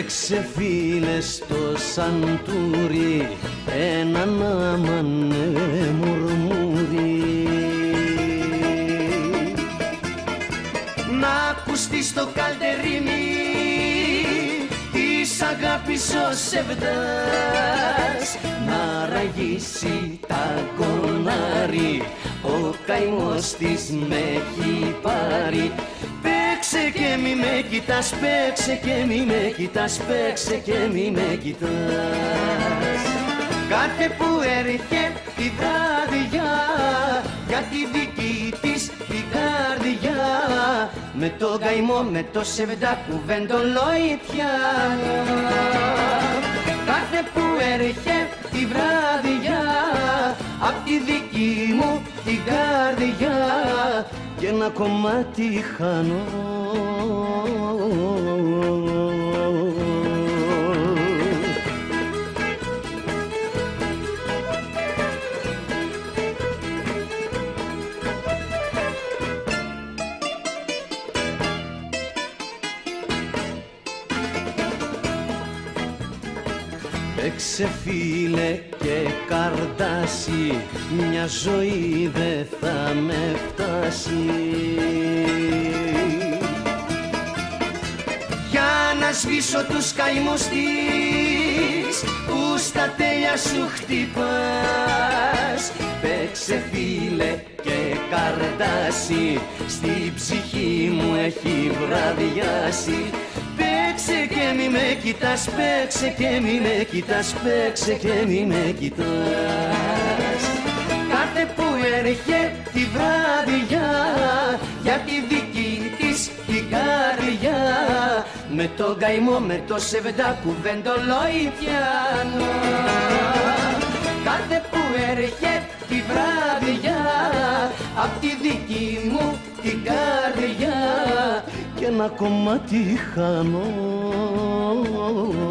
Παίξε φίλε στο σαντούρι έναν άμανε μουρμούρι ακουστεί στο καλτερίμι της αγάπης ο σεβδάς Να ραγίσει τα κονάρι ο καημός της με έχει πάρει. Παίξε και μη με κοιτάς, παίξε και μη με κοιτάς, παίξε και μη με κοιτάς. Κάθε που έρχεται τη βράδια για τη δική της την καρδιά με το καημό, με το σεβδά κουβεντολόιτια Κάθε που έρχεται τη βράδια απ' τη δική μου την καρδιά και ένα κομμάτι χάνω Παίξε φίλε και καρτάσι Μια ζωή δε θα με φτάσει. Για να σβήσω τους καημούς της Που στα τέλεια σου χτυπάς. Παίξε φίλε και καρτάσι Στη ψυχή μου έχει βραδιάσει. Παίξε και μη με κοιτάς, παίξε και μη με κοιτάς, παίξε και μη με κοιτάς. Κάθε που έρχεται τη βράδια για τη δική της την καρδιά. Με το καημό, με το σεβδά κουβεντολόιτιανό Κάθε που έρχεται τη βράδια απ' τη δική μου την καρδιά. Και ένα κομμάτι χάνω oh. oh, oh, oh.